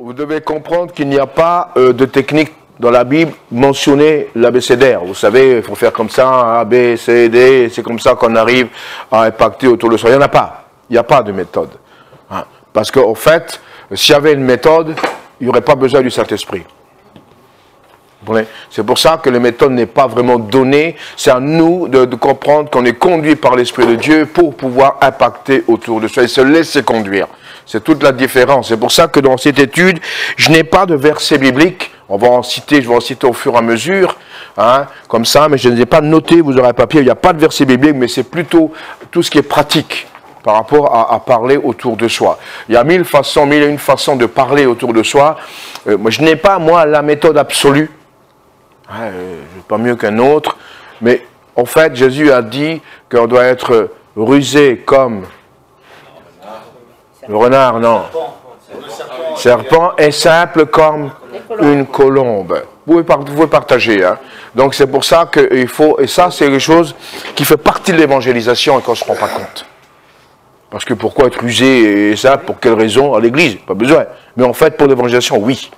Vous devez comprendre qu'il n'y a pas euh, de technique dans la Bible mentionnée l'abécédaire. Vous savez, il faut faire comme ça, A, B, C, D, c'est comme ça qu'on arrive à impacter autour de soi. Il n'y en a pas. Il n'y a pas de méthode. Hein. Parce qu'en fait, s'il y avait une méthode, il n'y aurait pas besoin du Saint-Esprit. C'est pour ça que la méthode n'est pas vraiment donnée. C'est à nous de, comprendre qu'on est conduit par l'Esprit de Dieu pour pouvoir impacter autour de soi et se laisser conduire. C'est toute la différence. C'est pour ça que dans cette étude, je n'ai pas de verset biblique. On va en citer, je vais en citer au fur et à mesure, hein, comme ça, mais je ne les ai pas notés, vous aurez un papier, il n'y a pas de verset biblique, mais c'est plutôt tout ce qui est pratique par rapport à, parler autour de soi. Il y a mille façons, mille et une façons de parler autour de soi. Euh, je n'ai pas, moi, la méthode absolue. Hein, euh, pas mieux qu'un autre. Mais en fait, Jésus a dit qu'on doit être rusé comme le renard, non. Serpent est simple comme une colombe. Vous pouvez, partager. Hein. Donc c'est pour ça qu'il faut, et ça c'est quelque chose qui fait partie de l'évangélisation et qu'on ne se rend pas compte. Parce que pourquoi être rusé et ça, pour quelle raison À l'église, pas besoin. Mais en fait, pour l'évangélisation, oui.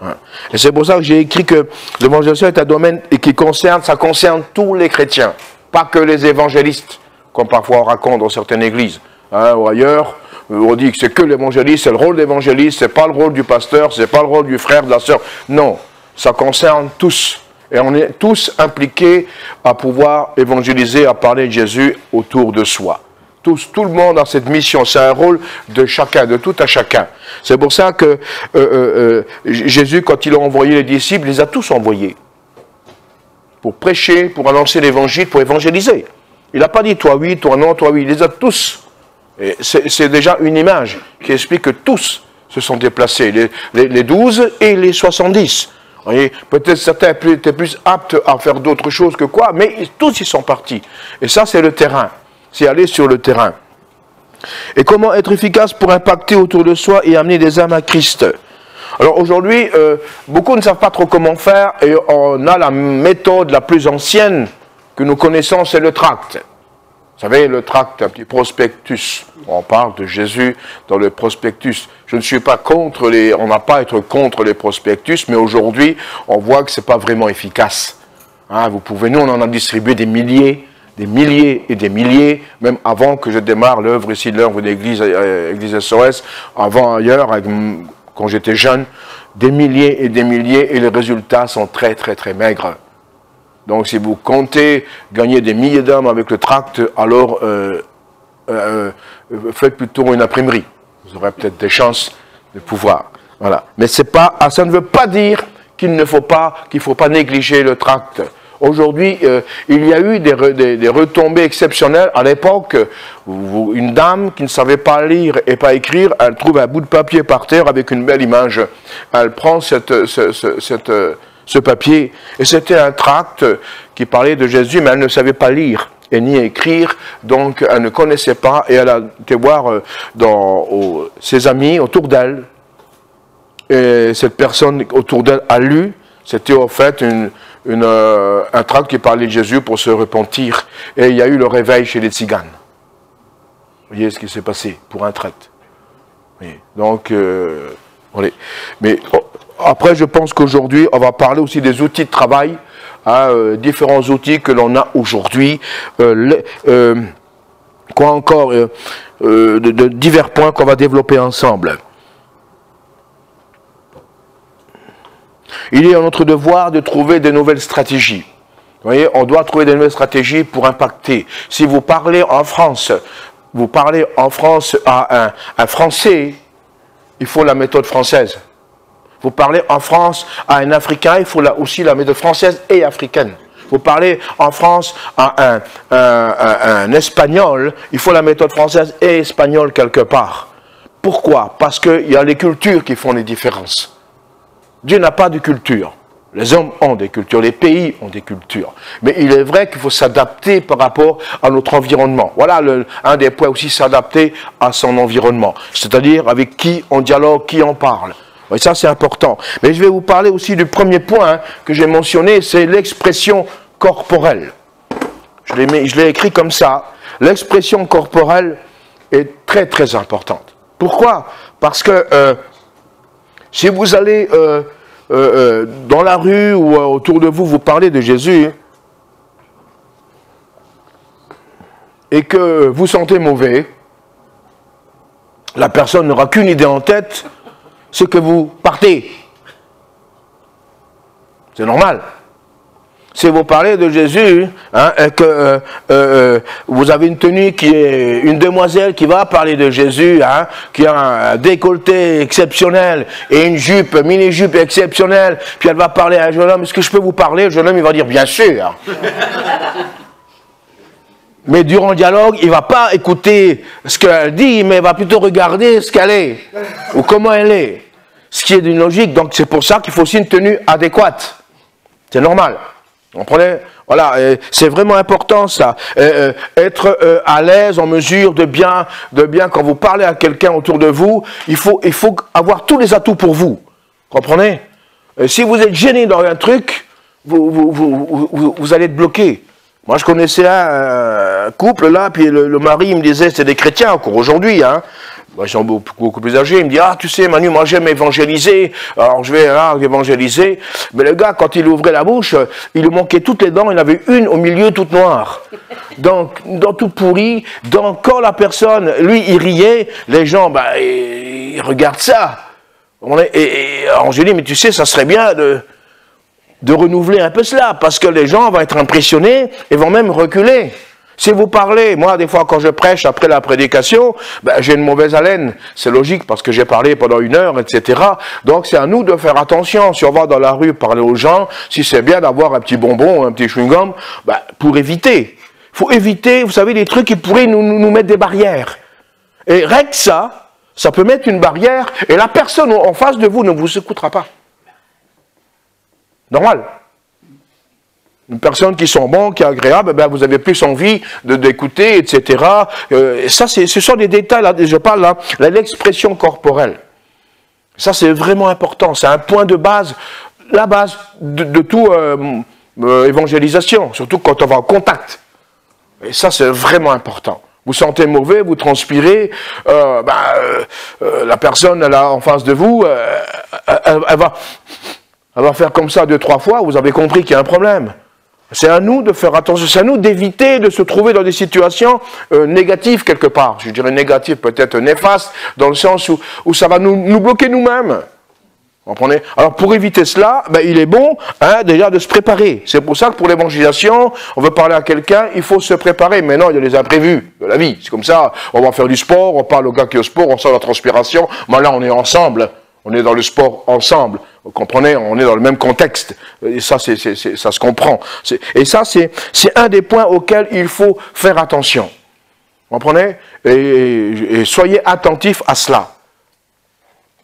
Hein. Et c'est pour ça que j'ai écrit que l'évangélisation est un domaine qui concerne, ça concerne tous les chrétiens, pas que les évangélistes, comme parfois on raconte dans certaines églises hein, ou ailleurs. On dit que c'est que l'évangéliste, c'est le rôle d'évangéliste, c'est pas le rôle du pasteur, c'est pas le rôle du frère, de la sœur. Non, ça concerne tous. Et on est tous impliqués à pouvoir évangéliser, à parler de Jésus autour de soi tout le monde a cette mission. C'est un rôle de chacun, de tout à chacun. C'est pour ça que euh, euh, euh, Jésus, quand il a envoyé les disciples, les a tous envoyés. Pour prêcher, pour annoncer l'évangile, pour évangéliser. Il n'a pas dit toi oui, toi non, toi oui. Il les a tous. C'est déjà une image qui explique que tous se sont déplacés, les, douze 12 et les 70. Peut-être certains étaient plus aptes à faire d'autres choses que quoi, mais tous ils sont partis. Et ça, c'est le terrain c'est aller sur le terrain. Et comment être efficace pour impacter autour de soi et amener des âmes à Christ? Alors aujourd'hui, euh, beaucoup ne savent pas trop comment faire et on a la méthode la plus ancienne que nous connaissons, c'est le tract. Vous savez, le tract, un petit prospectus. On parle de Jésus dans le prospectus. Je ne suis pas contre les, on n'a pas à être contre les prospectus, mais aujourd'hui, on voit que c'est pas vraiment efficace. Hein, vous pouvez, nous, on en a distribué des milliers des milliers et des milliers, même avant que je démarre l'œuvre ici l'œuvre d'église euh, Église SOS, avant ailleurs, quand j'étais jeune, des milliers et des milliers, et les résultats sont très très très maigres. Donc si vous comptez gagner des milliers d'hommes avec le tract, alors euh, euh, faites plutôt une imprimerie. Vous aurez peut-être des chances de pouvoir. Voilà. Mais c'est pas, ah, ça ne veut pas dire qu'il ne faut pas, qu'il faut pas négliger le tract. Aujourd'hui, euh, il y a eu des, retombées exceptionnelles. À l'époque, une dame qui ne savait pas lire et pas écrire, elle trouve un bout de papier par terre avec une belle image. Elle prend cette, ce, papier, et c'était un tract qui parlait de Jésus, mais elle ne savait pas lire et ni écrire, donc elle ne connaissait pas, et elle a été voir euh, dans, ses amis autour d'elle, et cette personne autour d'elle a lu, c'était en fait une, euh, un tract qui parlait de Jésus pour se repentir. Et il y a eu le réveil chez les tziganes. Vous voyez ce qui s'est passé pour un traite. Donc, euh, mais oh, après, je pense qu'aujourd'hui, on va parler aussi des outils de travail, hein, euh, différents outils que l'on a aujourd'hui. quoi encore de divers points qu'on va développer ensemble. Il est en notre devoir de trouver de nouvelles stratégies. Vous voyez, on doit trouver de nouvelles stratégies pour impacter. Si vous parlez en France, vous parlez en France à un, Français, il faut la méthode française. Vous parlez en France à un Africain, il faut aussi la méthode française et africaine. Vous parlez en France à un, Espagnol, il faut la méthode française et espagnole quelque part. Pourquoi? Parce qu'il y a les cultures qui font les différences. Dieu n'a pas de culture. Les hommes ont des cultures, les pays ont des cultures. Mais il est vrai qu'il faut s'adapter par rapport à notre environnement. Voilà un des points aussi, s'adapter à son environnement. C'est-à-dire avec qui on dialogue, qui en parle. Et ça, c'est important. Mais je vais vous parler aussi du premier point hein, que j'ai mentionné, c'est l'expression corporelle. Je l'ai écrit comme ça. L'expression corporelle est très très importante. Pourquoi? Parce que euh, Si vous allez euh, euh, dans la rue ou autour de vous, vous parlez de Jésus, et que vous sentez mauvais, la personne n'aura qu'une idée en tête, c'est que vous partez. C'est normal. Si vous parlez de Jésus, hein, que euh, euh, vous avez une tenue qui est une demoiselle qui va parler de Jésus, hein, qui a un décolleté exceptionnel et une jupe, mini-jupe exceptionnelle, puis elle va parler à un jeune homme, est-ce que je peux vous parler? Le jeune homme, il va dire, bien sûr. Mais durant le dialogue, il ne va pas écouter ce qu'elle dit, mais il va plutôt regarder ce qu'elle est, ou comment elle est. Ce qui est d'une logique, donc c'est pour ça qu'il faut aussi une tenue adéquate. C'est normal. Vous comprenez? Voilà, c'est vraiment important ça. Euh, être euh, à l'aise, en mesure de bien, de bien, quand vous parlez à quelqu'un autour de vous, il faut, il faut avoir tous les atouts pour vous. Comprenez? Si vous êtes gêné dans un truc, vous, vous, vous, vous allez être bloqué. Moi, je connaissais un, couple là, puis le, mari il me disait, c'est des chrétiens encore aujourd'hui, hein. Ils sont beaucoup, plus âgés. Il me dit, ah, tu sais, Manu, moi j'aime évangéliser. Alors je vais là, évangéliser. Mais le gars, quand il ouvrait la bouche, il lui manquait toutes les dents. Il avait une au milieu toute noire. Donc, dans tout pourri. Donc, quand la personne, lui, il riait, les gens, bah, ils, regardent ça. Et, alors je dis, mais tu sais, ça serait bien de, de renouveler un peu cela, parce que les gens vont être impressionnés et vont même reculer. Si vous parlez, moi des fois quand je prêche après la prédication, ben, j'ai une mauvaise haleine, c'est logique parce que j'ai parlé pendant une heure, etc. Donc c'est à nous de faire attention. Si on va dans la rue parler aux gens, si c'est bien d'avoir un petit bonbon, un petit chewing-gum, ben, pour éviter. Il faut éviter, vous savez, des trucs qui pourraient nous, nous mettre des barrières. Et règle ça, ça peut mettre une barrière et la personne en face de vous ne vous écoutera pas. Normal. Une personne qui sent bon, qui est agréable, ben vous avez plus envie d'écouter, etc. Euh, ça, ce sont des détails, là, je parle là, l'expression corporelle. Ça, c'est vraiment important. C'est un point de base, la base de, de tout euh, euh, évangélisation, surtout quand on va en contact. Et ça, c'est vraiment important. Vous sentez mauvais, vous transpirez, ben, la personne là en face de vous, elle va elle va faire comme ça deux, trois fois, vous avez compris qu'il y a un problème. C'est à nous de faire attention, c'est à nous d'éviter de se trouver dans des situations euh, négatives quelque part. Je dirais négatives, peut-être néfastes, dans le sens où, ça va nous, bloquer nous-mêmes. Comprenez? Alors pour éviter cela, ben, il est bon hein, déjà de se préparer. C'est pour ça que pour l'évangélisation, on veut parler à quelqu'un, il faut se préparer. Maintenant, il y a les imprévus de la vie. C'est comme ça, on va faire du sport, on parle au gars qui est au sport, on sent la transpiration. Mais là, on est ensemble. On est dans le sport ensemble. Vous comprenez On est dans le même contexte. Et ça, c'est, ça se comprend. Et ça, c'est, un des points auxquels il faut faire attention. Vous comprenez? Et, soyez attentifs à cela.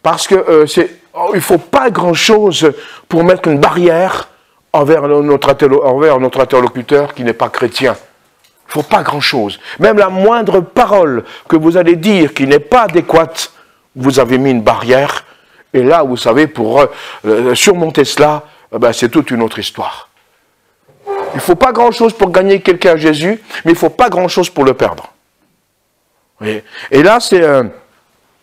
Parce que euh, oh, il ne faut pas grand-chose pour mettre une barrière envers notre, envers notre interlocuteur qui n'est pas chrétien. Il ne faut pas grand-chose. Même la moindre parole que vous allez dire qui n'est pas adéquate, vous avez mis une barrière et là, vous savez, pour euh, euh, surmonter cela, eh ben, c'est toute une autre histoire. Il ne faut pas grand-chose pour gagner quelqu'un à Jésus, mais il ne faut pas grand-chose pour le perdre. Et là, c'est... Euh,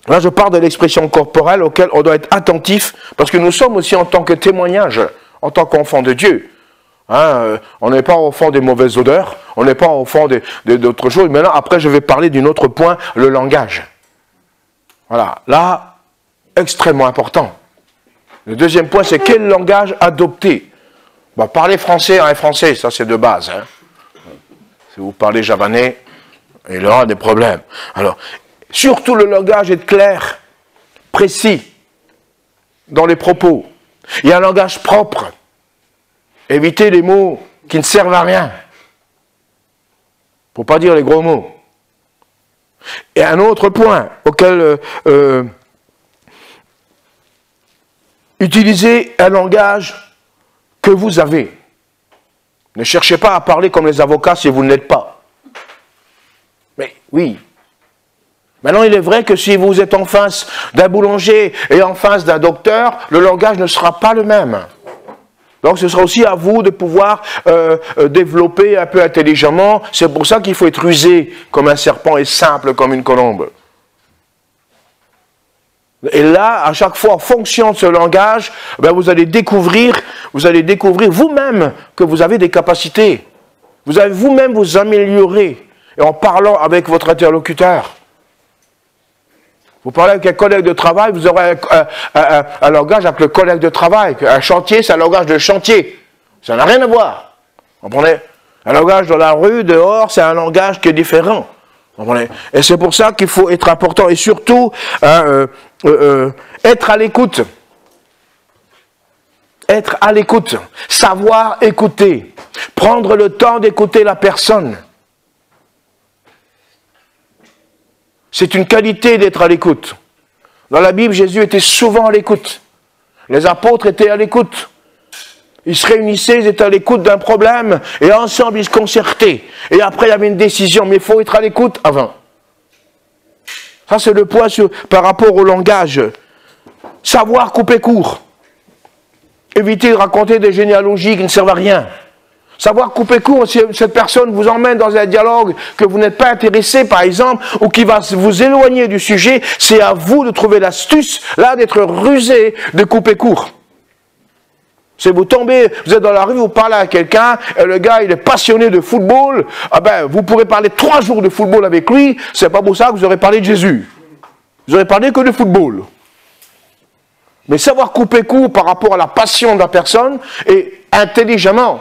là, je parle de l'expression corporelle auquel on doit être attentif, parce que nous sommes aussi en tant que témoignage, en tant qu'enfants de Dieu. Hein, on n'est pas fond des mauvaises odeurs, on n'est pas fond d'autres choses. Maintenant, après, je vais parler d'un autre point, le langage. Voilà. Là, extrêmement important. Le deuxième point, c'est quel langage adopter? Bah, Parler français en français, ça c'est de base. Hein. Si vous parlez javanais, il y aura des problèmes. Alors, surtout le langage est clair, précis dans les propos. Il y a un langage propre. Évitez les mots qui ne servent à rien. Pour pas dire les gros mots. Et un autre point auquel euh, euh, Utilisez un langage que vous avez. Ne cherchez pas à parler comme les avocats si vous ne l'êtes pas. Mais oui. Maintenant, il est vrai que si vous êtes en face d'un boulanger et en face d'un docteur, le langage ne sera pas le même. Donc ce sera aussi à vous de pouvoir euh, euh, développer un peu intelligemment. C'est pour ça qu'il faut être rusé comme un serpent et simple comme une colombe. Et là, à chaque fois, en fonction de ce langage, ben vous allez découvrir, vous allez découvrir vous-même que vous avez des capacités. Vous allez vous-même vous améliorer en parlant avec votre interlocuteur. Vous parlez avec un collègue de travail, vous aurez un, langage avec le collègue de travail. Un chantier, c'est un langage de chantier. Ça n'a rien à voir. Vous comprenez? Un langage dans la rue, dehors, c'est un langage qui est différent. Et c'est pour ça qu'il faut être important et surtout hein, euh, euh, euh, être à l'écoute. Être à l'écoute. Savoir écouter. Prendre le temps d'écouter la personne. C'est une qualité d'être à l'écoute. Dans la Bible, Jésus était souvent à l'écoute. Les apôtres étaient à l'écoute. Ils se réunissaient, ils étaient à l'écoute d'un problème, et ensemble ils se concertaient. Et après, il y avait une décision, mais il faut être à l'écoute avant. Ça, c'est le point par rapport au langage. Savoir couper court. Éviter de raconter des généalogies qui ne servent à rien. Savoir couper court si cette personne vous emmène dans un dialogue que vous n'êtes pas intéressé, par exemple, ou qui va vous éloigner du sujet, c'est à vous de trouver l'astuce, là, d'être rusé, de couper court. Si vous tombez, vous êtes dans la rue, vous parlez à quelqu'un, et le gars, il est passionné de football, ah ben, vous pourrez parler trois jours de football avec lui, c'est pas pour ça que vous aurez parlé de Jésus. Vous aurez parlé que de football. Mais savoir couper court par rapport à la passion de la personne, et intelligemment,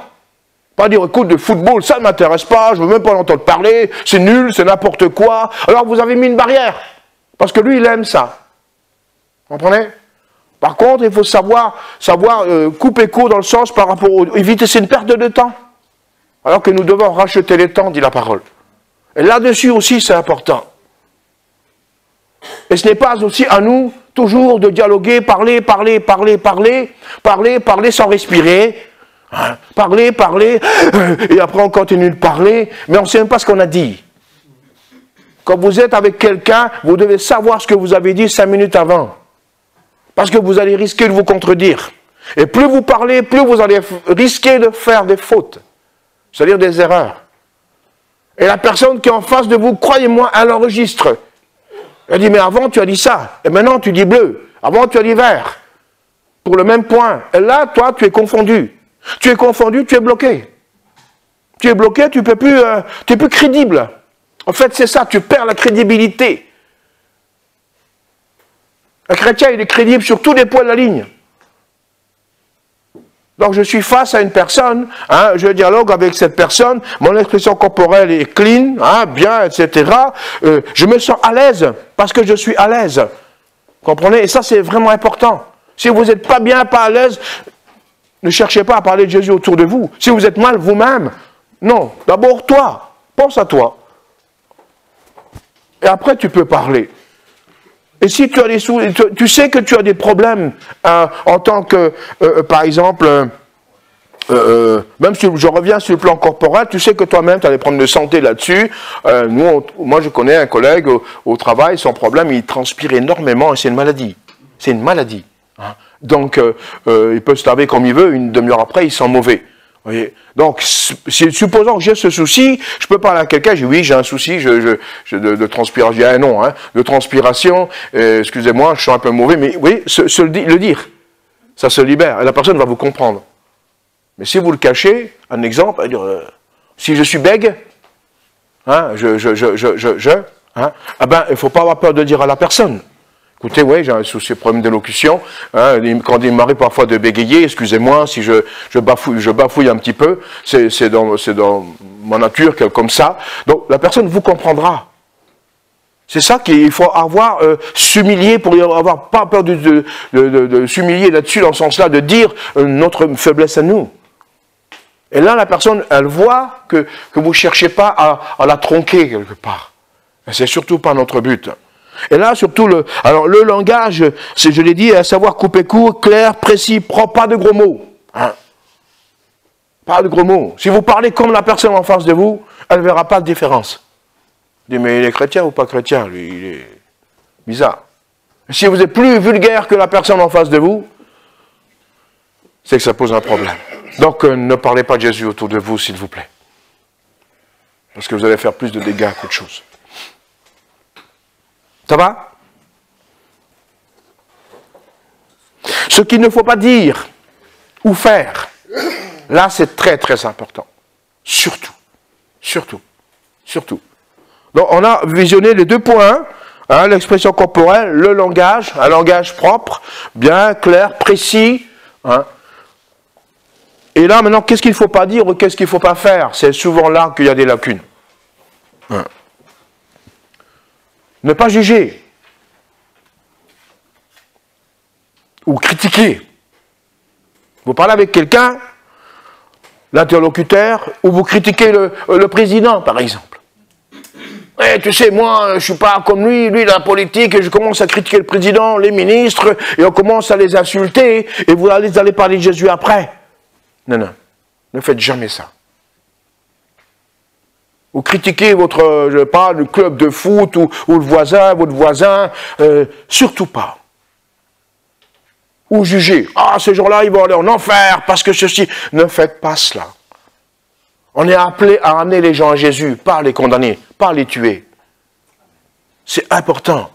pas dire, écoute, de football, ça ne m'intéresse pas, je veux même pas l'entendre parler, c'est nul, c'est n'importe quoi. Alors vous avez mis une barrière. Parce que lui, il aime ça. Vous comprenez? Par contre, il faut savoir, savoir euh, couper court dans le sens par rapport au... Éviter, c'est une perte de temps. Alors que nous devons racheter les temps, dit la parole. Et là-dessus aussi, c'est important. Et ce n'est pas aussi à nous toujours de dialoguer, parler, parler, parler, parler, parler, parler sans respirer, Hein? Parler, parler, et après on continue de parler, mais on ne sait même pas ce qu'on a dit. Quand vous êtes avec quelqu'un, vous devez savoir ce que vous avez dit cinq minutes avant. Parce que vous allez risquer de vous contredire. Et plus vous parlez, plus vous allez risquer de faire des fautes, c'est-à-dire des erreurs. Et la personne qui est en face de vous, croyez-moi, elle enregistre. Elle dit, mais avant tu as dit ça, et maintenant tu dis bleu, avant tu as dit vert, pour le même point. Et là, toi, tu es confondu. Tu es confondu, tu es bloqué. Tu es bloqué, tu peux plus, euh, tu es plus crédible. En fait, c'est ça, tu perds la crédibilité. Un chrétien, il est crédible sur tous les points de la ligne. Donc je suis face à une personne, hein, je dialogue avec cette personne, mon expression corporelle est clean, hein, bien, etc. Euh, je me sens à l'aise parce que je suis à l'aise. Comprenez? Et ça, c'est vraiment important. Si vous n'êtes pas bien, pas à l'aise, ne cherchez pas à parler de Jésus autour de vous. Si vous êtes mal vous-même, non. D'abord toi. Pense à toi. Et après tu peux parler. Et si tu as des sous, tu sais que tu as des problèmes hein, en tant que, euh, euh, par exemple, euh, même si je reviens sur le plan corporel, tu sais que toi-même, tu as des problèmes de santé là-dessus. nous, moi, je connais un collègue au, travail, son problème, il transpire énormément et c'est une maladie. C'est une maladie. Hein. Donc, euh, euh, il peut se laver comme il veut, une demi-heure après, il sent mauvais. Voyez Donc, supposons que j'ai ce souci, je peux parler à quelqu'un, je dis oui, j'ai un souci je, de, transpiration, j'ai un nom, de transpiration, euh, excusez-moi, je sens un peu mauvais, mais oui, se, le, dire, ça se libère, et la personne va vous comprendre. Mais si vous le cachez, un exemple, dire, si je suis bègue, hein, je, je, je, hein, ah ben, il ne faut pas avoir peur de dire à la personne. Écoutez, oui, j'ai un souci, problème d'élocution. Hein, quand il m'arrive parfois de bégayer, excusez-moi si je, je, bafouille, je bafouille un petit peu, c'est dans, dans ma nature comme ça. Donc la personne vous comprendra. C'est ça qu'il faut avoir, euh, s'humilier pour avoir pas peur de, de, de, de s'humilier là-dessus, dans ce sens-là, de dire euh, notre faiblesse à nous. Et là, la personne, elle voit que, que vous ne cherchez pas à, à la tronquer quelque part. C'est surtout pas notre but. Et là, surtout, le, alors, le langage, je l'ai dit, à savoir couper court, clair, précis, propre, pas de gros mots. Hein. Pas de gros mots. Si vous parlez comme la personne en face de vous, elle ne verra pas de différence. Dit, mais il est chrétien ou pas chrétien Lui, il est bizarre. Si vous êtes plus vulgaire que la personne en face de vous, c'est que ça pose un problème. Donc, euh, ne parlez pas de Jésus autour de vous, s'il vous plaît. Parce que vous allez faire plus de dégâts qu'autre chose. Ça va? Ce qu'il ne faut pas dire ou faire. Là, c'est très très important. Surtout. Surtout. Surtout. Donc, on a visionné les deux points. Hein, l'expression corporelle, le langage, un langage propre, bien clair, précis. Hein. Et là, maintenant, qu'est-ce qu'il ne faut pas dire ou qu'est-ce qu'il ne faut pas faire? C'est souvent là qu'il y a des lacunes. Hein. Ne pas juger. Ou critiquer. Vous parlez avec quelqu'un, l'interlocuteur, ou vous critiquez le, président, par exemple. Eh, tu sais, moi, je ne suis pas comme lui, lui, la politique, et je commence à critiquer le président, les ministres, et on commence à les insulter, et vous allez, allez parler de Jésus après. Non, non, ne faites jamais ça. Ou critiquez votre, je pas, le club de foot, ou, le voisin, votre voisin, euh, surtout pas ou juger. Ah, ces gens-là, ils vont aller en enfer parce que ceci. Ne faites pas cela. On est appelé à amener les gens à Jésus, pas les condamner, pas les tuer. C'est important.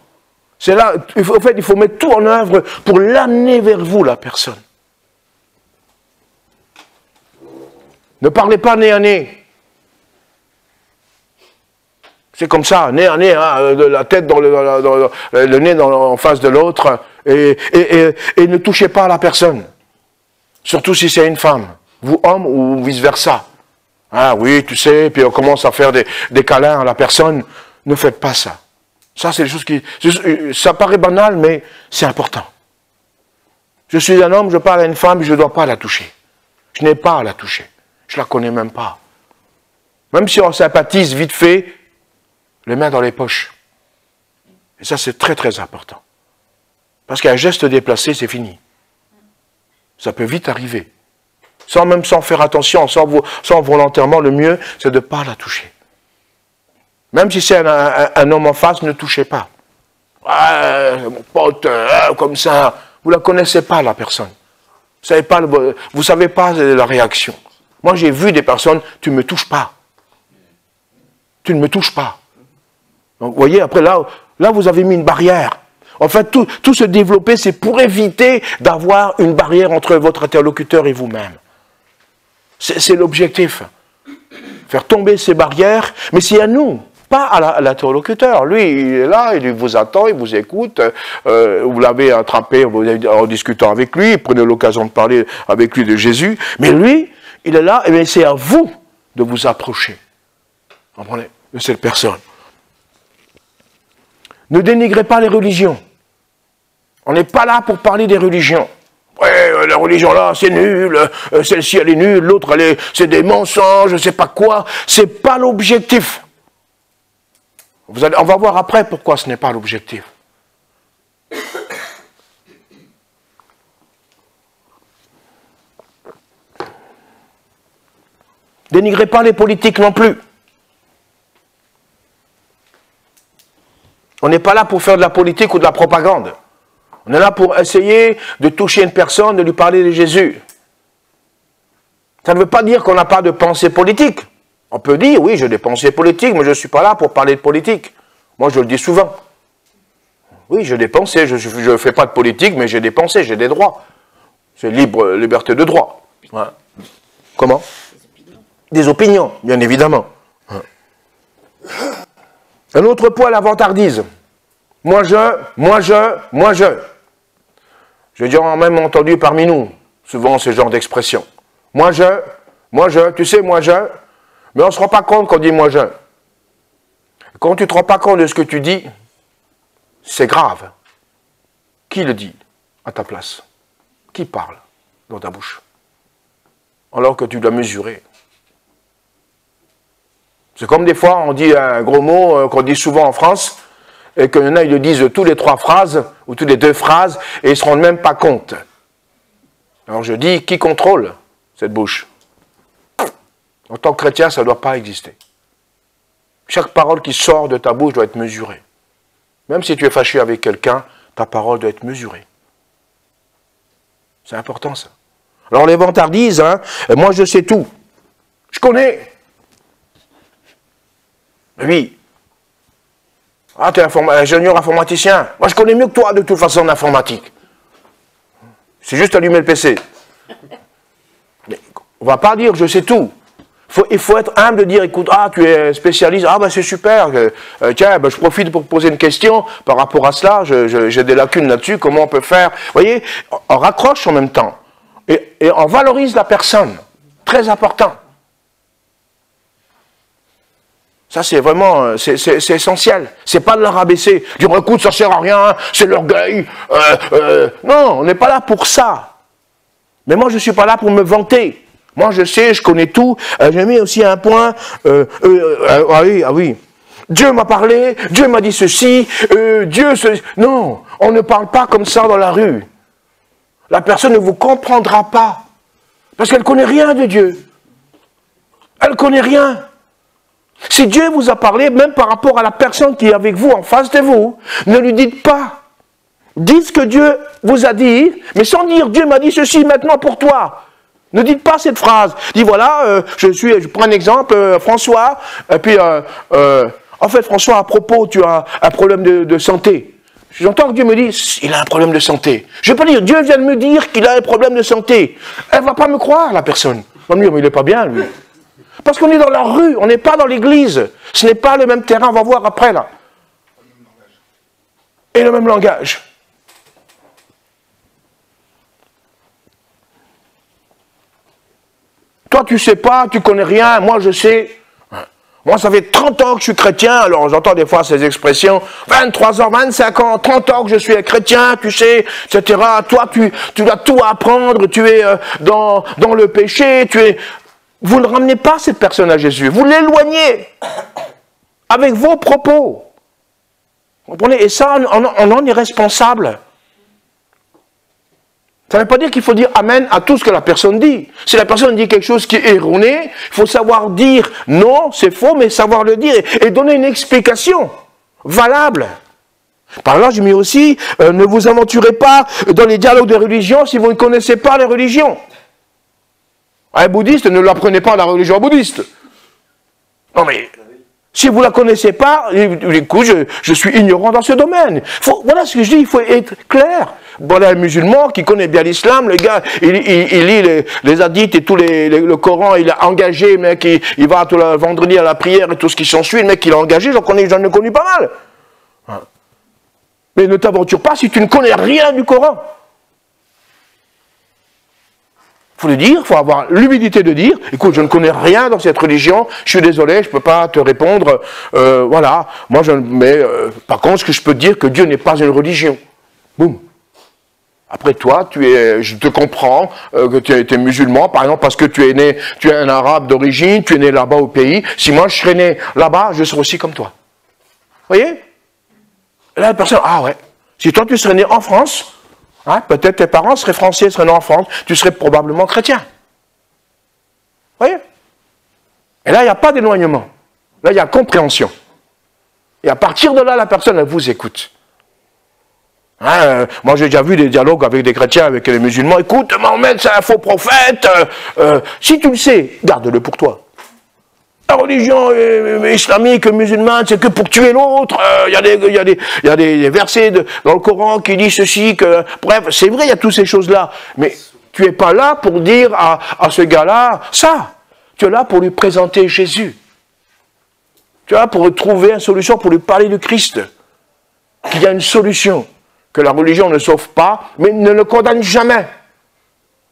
C'est là, en fait, il faut mettre tout en œuvre pour l'amener vers vous, la personne. Ne parlez pas nez à nez. C'est comme ça, nez à nez, hein, la tête dans le, nez en face de l'autre et, ne touchez pas à la personne. Surtout si c'est une femme, vous homme ou vice-versa. Ah oui, tu sais, puis on commence à faire des, câlins à la personne. Ne faites pas ça. Ça, c'est des choses qui... Ça paraît banal, mais c'est important. Je suis un homme, je parle à une femme, je ne dois pas la toucher. Je n'ai pas à la toucher. Je ne la connais même pas. Même si on sympathise vite fait, les mains dans les poches. Et ça, c'est très très important. Parce qu'un geste déplacé, c'est fini. Ça peut vite arriver. Sans même sans faire attention, sans, volontairement, le mieux, c'est de ne pas la toucher. Même si c'est un, homme en face, ne touchez pas. Ah, mon pote, ah, comme ça. Vous ne la connaissez pas, la personne. Vous savez savez pas la réaction. Moi, j'ai vu des personnes, tu ne me touches pas. Tu ne me touches pas. Vous voyez, après là, vous avez mis une barrière. En fait, tout, se développer, c'est pour éviter d'avoir une barrière entre votre interlocuteur et vous-même. C'est l'objectif. Faire tomber ces barrières, mais c'est à nous, pas à l'interlocuteur. Lui, il est là, il vous attend, il vous écoute. Euh, vous l'avez attrapé en discutant avec lui, prenez l'occasion de parler avec lui de Jésus. Mais lui, il est là, et c'est à vous de vous approcher. Comprenez? De cette personne. Ne dénigrez pas les religions. On n'est pas là pour parler des religions. Ouais, euh, la religion là, c'est nul, euh, celle-ci elle est nulle, l'autre elle est, c'est des mensonges, je sais pas quoi. C'est pas l'objectif. On va voir après pourquoi ce n'est pas l'objectif. Dénigrez pas les politiques non plus. On n'est pas là pour faire de la politique ou de la propagande. On est là pour essayer de toucher une personne, de lui parler de Jésus. Ça ne veut pas dire qu'on n'a pas de pensée politique. On peut dire, oui, j'ai des pensées politiques, mais je ne suis pas là pour parler de politique. Moi, je le dis souvent. Oui, j'ai des pensées, je ne fais pas de politique, mais j'ai des pensées, j'ai des droits. C'est libre, liberté de droit. Comment? Des opinions, bien évidemment. Un autre point, la vantardise. Moi je, moi je, moi je. J'ai déjà même entendu parmi nous, souvent ce genre d'expression. Moi je, moi je, tu sais, moi je. Mais on ne se rend pas compte qu'on dit moi je. Quand tu ne te rends pas compte de ce que tu dis, c'est grave. Qui le dit à ta place? Qui parle dans ta bouche? Alors que tu dois mesurer. C'est comme des fois, on dit un gros mot euh, qu'on dit souvent en France, et qu'il y en a, ils le disent tous les trois phrases, ou toutes les deux phrases, et ils ne se rendent même pas compte. Alors je dis, qui contrôle cette bouche? En tant que chrétien, ça ne doit pas exister. Chaque parole qui sort de ta bouche doit être mesurée. Même si tu es fâché avec quelqu'un, ta parole doit être mesurée. C'est important ça. Alors les vantards disent, hein, moi je sais tout. Je connais. Oui. Ah, tu es ingénieur informaticien. Moi, je connais mieux que toi, de toute façon, en informatique. C'est juste allumer le PC. on ne va pas dire je sais tout. il faut être humble de dire, écoute, ah, tu es spécialiste, ah, ben c'est super, euh, tiens, ben, je profite pour poser une question par rapport à cela, j'ai des lacunes là-dessus, comment on peut faire? Vous voyez, on raccroche en même temps. Et, et on valorise la personne. Très important. Ça, c'est vraiment, euh, c'est essentiel. C'est pas de leur rabaisser. Dire, écoute, ça sert à rien, c'est l'orgueil. Euh, euh, non, on n'est pas là pour ça. Mais moi, je ne suis pas là pour me vanter. Moi, je sais, je connais tout. J'ai mis aussi un point. ah oui, ah oui. Dieu m'a parlé, Dieu m'a dit ceci, Dieu ce... Non, on ne parle pas comme ça dans la rue. La personne ne vous comprendra pas. Parce qu'elle ne connaît rien de Dieu. Elle ne connaît rien. Si Dieu vous a parlé, même par rapport à la personne qui est avec vous, en face de vous, ne lui dites pas. Dites ce que Dieu vous a dit, mais sans dire Dieu m'a dit ceci maintenant pour toi. Ne dites pas cette phrase. Dites voilà, euh, je suis, je prends un exemple, euh, François, et puis euh, en fait François, à propos, tu as un problème de, santé. J'entends que Dieu me dit, il a un problème de santé. Je pas dire, Dieu vient de me dire qu'il a un problème de santé. Elle ne va pas me croire, la personne. Elle va me dire, mais il n'est pas bien, lui. Parce qu'on est dans la rue, on n'est pas dans l'église. Ce n'est pas le même terrain, on va voir après là. Et le même langage. Toi, tu sais pas, tu connais rien, moi je sais. Moi, ça fait 30 ans que je suis chrétien, alors j'entends des fois ces expressions, 23 ans, 25 ans, 30 ans que je suis chrétien, tu sais, etc. Toi, tu, tu dois tout apprendre, tu es euh, dans, dans le péché, tu es... Vous ne ramenez pas cette personne à Jésus, vous l'éloignez avec vos propos. Vous comprenez? Et ça, on, en est responsable. Ça ne veut pas dire qu'il faut dire Amen à tout ce que la personne dit. Si la personne dit quelque chose qui est erroné, il faut savoir dire non, c'est faux, mais savoir le dire et, donner une explication valable. Par là, je mets aussi, euh, ne vous aventurez pas dans les dialogues de religion si vous ne connaissez pas les religions. Un bouddhiste, ne l'apprenez pas la religion bouddhiste. Non mais, si vous ne la connaissez pas, écoute, je, je, suis ignorant dans ce domaine. voilà ce que je dis, il faut être clair. Voilà un musulman qui connaît bien l'islam, le gars, il, lit les, hadiths et tout le Coran, il a engagé, mec, il, va tout le vendredi à la prière et tout ce qui s'ensuit, le mec il a engagé, j'en connais, j'en ai connu pas mal. Mais ne t'aventure pas si tu ne connais rien du Coran faut le dire, il faut avoir l'humilité de dire, écoute, je ne connais rien dans cette religion, je suis désolé, je ne peux pas te répondre, euh, voilà, moi je mais euh, par contre, ce que je peux te dire, que Dieu n'est pas une religion. Boum. Après toi, tu es, je te comprends euh, que tu es, musulman, par exemple, parce que tu es né, tu es un arabe d'origine, tu es né là-bas au pays. Si moi je serais né là-bas, je serais aussi comme toi. Vous voyez? Là, la personne, ah ouais. Si toi tu serais né en France, Hein? Peut-être tes parents seraient français, seraient en France, tu serais probablement chrétien. Vous voyez? Et là, il n'y a pas d'éloignement. Là, il y a compréhension. Et à partir de là, la personne, elle vous écoute. Hein, euh, moi, j'ai déjà vu des dialogues avec des chrétiens, avec les musulmans. Écoute, Mohamed, c'est un faux prophète. Euh, euh, si tu le sais, garde-le pour toi. La religion islamique, musulmane, c'est que pour tuer l'autre. Il y, a des versets dans le Coran qui disent ceci, que... Bref, c'est vrai, il y a toutes ces choses-là. Mais tu n'es pas là pour dire à, ce gars-là ça. Tu es là pour lui présenter Jésus. Tu es là pour trouver une solution, pour lui parler du Christ. Qu'il y a une solution. Que la religion ne sauve pas, mais ne le condamne jamais.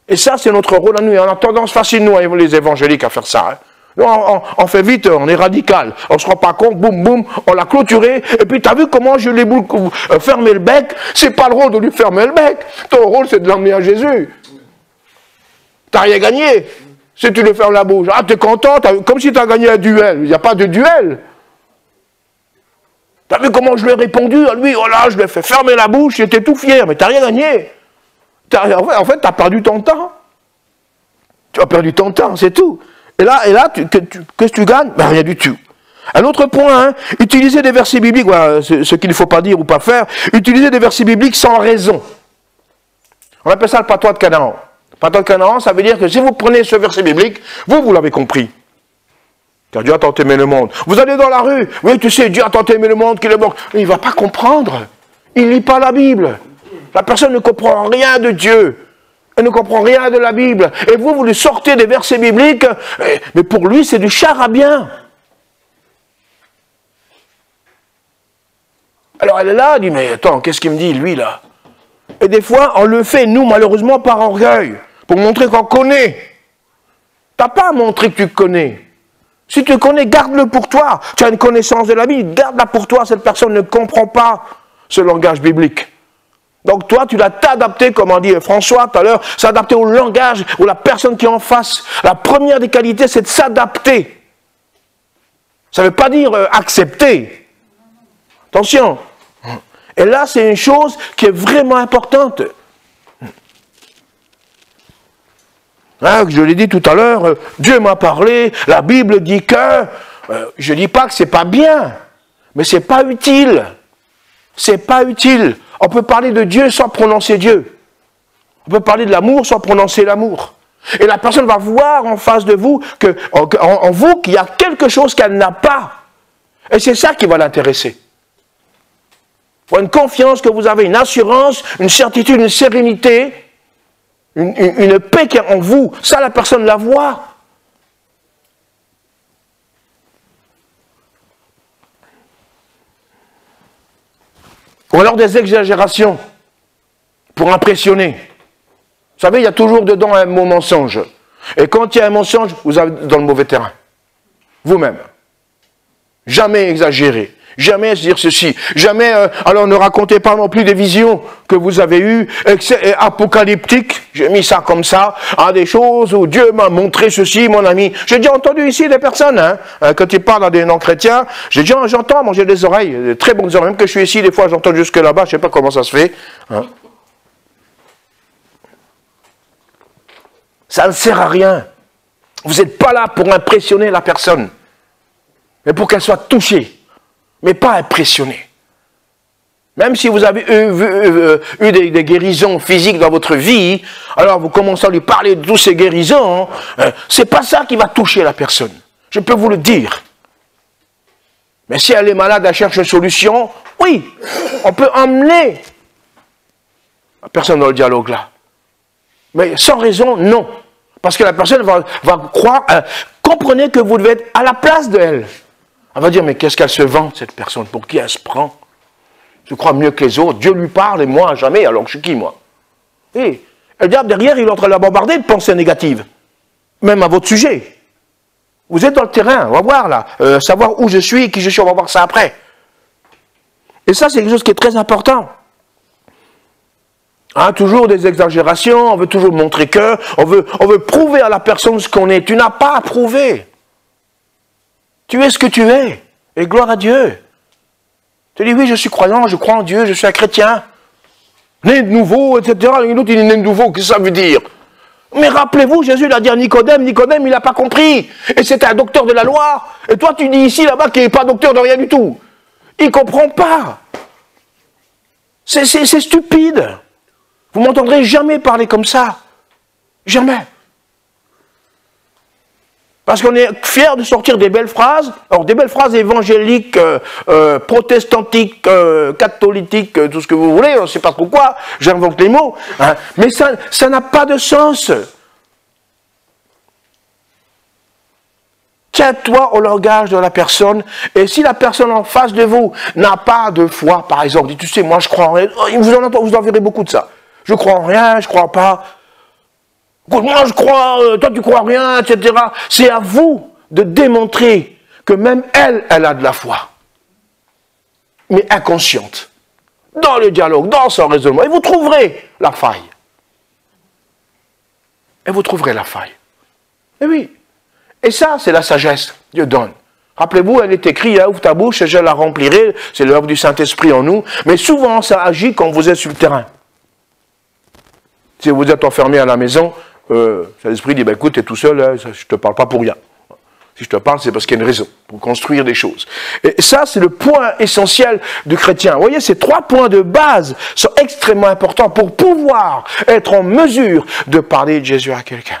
Et ça, c'est notre rôle à nous. Et on a tendance facile, nous, les évangéliques, à faire ça. Hein on, fait vite, on est radical. On se rend pas compte, boum, boum, on l'a clôturé. Et puis, tu as vu comment je l'ai euh, fermé le bec? C'est pas le rôle de lui fermer le bec. Ton rôle, c'est de l'emmener à Jésus. T'as rien gagné. Si tu lui fermes la bouche, ah, tu es content, comme si tu as gagné un duel. Il n'y a pas de duel. Tu as vu comment je lui ai répondu à lui? Oh là, je lui ai fait fermer la bouche, j'étais tout fier, mais tu rien gagné. en fait, tu as perdu ton temps. Tu as perdu ton temps, c'est tout. Et là, et là qu'est-ce que tu gagnes? Ben, Rien du tout. Un autre point, hein, utiliser des versets bibliques, ce, qu'il ne faut pas dire ou pas faire, utiliser des versets bibliques sans raison. On appelle ça le patois de Canaan. Le patois de Canaan, ça veut dire que si vous prenez ce verset biblique, vous, vous l'avez compris. Car Dieu a tant aimé le monde. Vous allez dans la rue, oui, tu sais, Dieu a tant aimé le monde qu'il est mort. Il ne va pas comprendre. Il ne lit pas la Bible. La personne ne comprend rien de Dieu. Elle ne comprend rien de la Bible. Et vous, vous lui sortez des versets bibliques, mais pour lui, c'est du charabien. Alors elle est là, elle dit, mais attends, qu'est-ce qu'il me dit, lui, là? Et des fois, on le fait, nous, malheureusement, par orgueil, pour montrer qu'on connaît. Tu n'as pas à montrer que tu connais. Si tu connais, garde-le pour toi. Tu as une connaissance de la Bible, garde-la pour toi. Cette personne ne comprend pas ce langage biblique. Donc toi, tu dois t'adapter, comme on dit François tout à l'heure, s'adapter au langage ou la personne qui est en face. La première des qualités, c'est de s'adapter. Ça ne veut pas dire euh, accepter. Attention. Et là, c'est une chose qui est vraiment importante. Hein, je l'ai dit tout à l'heure, euh, Dieu m'a parlé, la Bible dit que, euh, je ne dis pas que c'est pas bien, mais c'est pas utile. C'est pas utile. On peut parler de Dieu sans prononcer Dieu. On peut parler de l'amour sans prononcer l'amour. Et la personne va voir en face de vous, que, vous, qu'il y a quelque chose qu'elle n'a pas. Et c'est ça qui va l'intéresser. Une confiance que vous avez, une assurance, une certitude, une sérénité, une, paix qui est en vous. Ça, la personne la voit. Ou alors des exagérations pour impressionner. Vous savez, il y a toujours dedans un mot mensonge. Et quand il y a un mensonge, vous êtes dans le mauvais terrain. Vous-même. Jamais exagérer. Jamais dire ceci. Jamais, euh, alors ne racontez pas non plus des visions que vous avez eues, apocalyptiques, j'ai mis ça comme ça, à des choses où Dieu m'a montré ceci, mon ami. J'ai déjà entendu ici des personnes, hein, euh, quand ils parlent à des non-chrétiens, j'ai déjà, j'entends, moi j'ai des oreilles, des très bonnes oreilles, même que je suis ici, des fois j'entends jusque là-bas, je sais pas comment ça se fait. Hein. Ça ne sert à rien. Vous n'êtes pas là pour impressionner la personne, mais pour qu'elle soit touchée mais pas impressionné. Même si vous avez eu, des, guérisons physiques dans votre vie, alors vous commencez à lui parler de toutes ces guérisons, hein, c'est pas ça qui va toucher la personne. Je peux vous le dire. Mais si elle est malade, elle cherche une solution, oui, on peut emmener la personne dans le dialogue là. Mais sans raison, non. Parce que la personne va, croire, euh, comprenez que vous devez être à la place d'elle. Elle va dire, mais qu'est-ce qu'elle se vend, cette personne? Pour qui elle se prend? Je crois mieux que les autres? Dieu lui parle et moi jamais, alors je suis qui, moi? Et le diable, derrière, il est en train de la bombarder de pensées négatives. Même à votre sujet. Vous êtes dans le terrain, on va voir là. Euh, savoir où je suis qui je suis, on va voir ça après. Et ça, c'est quelque chose qui est très important. Hein, toujours des exagérations, on veut toujours montrer que, on veut, on veut prouver à la personne ce qu'on est. Tu n'as pas à prouver. Tu es ce que tu es. Et gloire à Dieu. Tu dis, oui, je suis croyant, je crois en Dieu, je suis un chrétien. Né de nouveau, etc. Et l'autre, il est né de nouveau. Qu'est-ce que ça veut dire? Mais rappelez-vous, Jésus l'a dit à Nicodème. Nicodème, il n'a pas compris. Et c'était un docteur de la loi. Et toi, tu dis ici, là-bas, qu'il n'est pas docteur de rien du tout. Il ne comprend pas. C'est stupide. Vous m'entendrez jamais parler comme ça. Jamais. Parce qu'on est fier de sortir des belles phrases, alors des belles phrases évangéliques, euh, euh, protestantiques, euh, catholiques, tout ce que vous voulez, on ne sait pas trop quoi, j'invente les mots, hein. mais ça, ça n'a pas de sens. Tiens-toi au langage de la personne, et si la personne en face de vous n'a pas de foi, par exemple, dit, tu sais, moi je crois en rien, oh, vous en, vous en verrez beaucoup de ça. Je crois en rien, je crois pas. Moi je crois, euh, toi tu crois rien, etc. C'est à vous de démontrer que même elle, elle a de la foi. Mais inconsciente. Dans le dialogue, dans son raisonnement. Et vous trouverez la faille. Et vous trouverez la faille. Et oui. Et ça, c'est la sagesse. Dieu donne. Rappelez-vous, elle est écrite, hein, ouvre ta bouche et je la remplirai. C'est l'œuvre du Saint-Esprit en nous. Mais souvent, ça agit quand vous êtes sur le terrain. Si vous êtes enfermé à la maison, euh, L'esprit dit, ben, écoute, tu es tout seul, hein, je ne te parle pas pour rien. Si je te parle, c'est parce qu'il y a une raison, pour construire des choses. Et ça, c'est le point essentiel du chrétien. Vous voyez, ces trois points de base sont extrêmement importants pour pouvoir être en mesure de parler de Jésus à quelqu'un.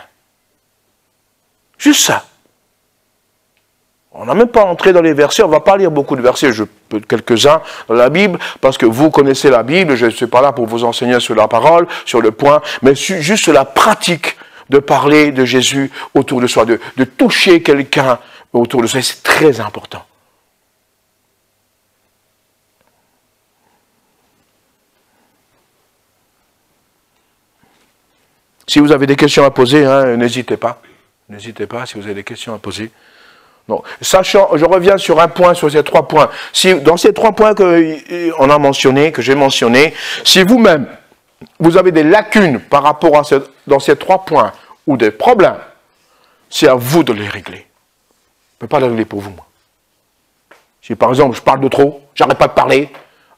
Juste ça. On n'a même pas entré dans les versets, on ne va pas lire beaucoup de versets, quelques-uns dans la Bible, parce que vous connaissez la Bible, je ne suis pas là pour vous enseigner sur la parole, sur le point, mais juste la pratique de parler de Jésus autour de soi, de, de toucher quelqu'un autour de soi, c'est très important. Si vous avez des questions à poser, hein, n'hésitez pas. N'hésitez pas si vous avez des questions à poser. Sachant, je reviens sur un point, sur ces trois points. Si, dans ces trois points qu'on a mentionnés, que j'ai mentionnés, si vous-même, vous avez des lacunes par rapport à dans ces trois points, ou des problèmes, c'est à vous de les régler. Je ne peux pas les régler pour vous, moi. Si par exemple je parle de trop, j'arrête pas de parler,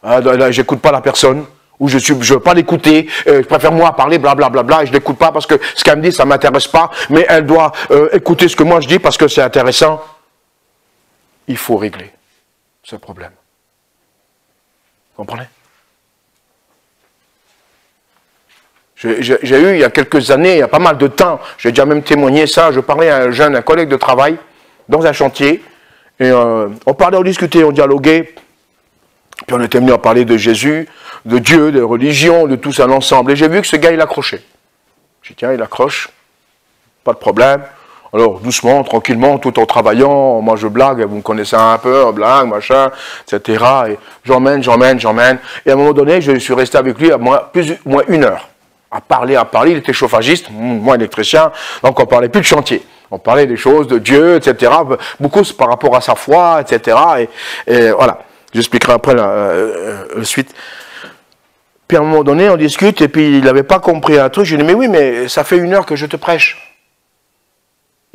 hein, j'écoute pas la personne, ou je ne veux pas l'écouter, euh, je préfère moi parler, blablabla, bla, bla, et je l'écoute pas parce que ce qu'elle me dit, ça ne m'intéresse pas, mais elle doit euh, écouter ce que moi je dis parce que c'est intéressant. Il faut régler ce problème. Vous comprenez? J'ai eu, il y a quelques années, il y a pas mal de temps, j'ai déjà même témoigné ça, je parlais à un jeune, un collègue de travail, dans un chantier, et euh, on parlait, on discutait, on dialoguait, puis on était venu à parler de Jésus, de Dieu, de religion, de tout ça l'ensemble. Et j'ai vu que ce gars, il accrochait. J'ai dit, tiens, il accroche, pas de problème. Alors, doucement, tranquillement, tout en travaillant, moi je blague, vous me connaissez un peu, blague, machin, etc. Et j'emmène, j'emmène, j'emmène. Et à un moment donné, je suis resté avec lui à moins, plus moins une heure. À parler, à parler. Il était chauffagiste, moi électricien, donc on parlait plus de chantier. On parlait des choses de Dieu, etc. Beaucoup par rapport à sa foi, etc. Et, voilà. J'expliquerai après la, euh, euh, suite. Puis à un moment donné, on discute, et puis il n'avait pas compris un truc. Je lui dit, mais oui, mais ça fait une heure que je te prêche.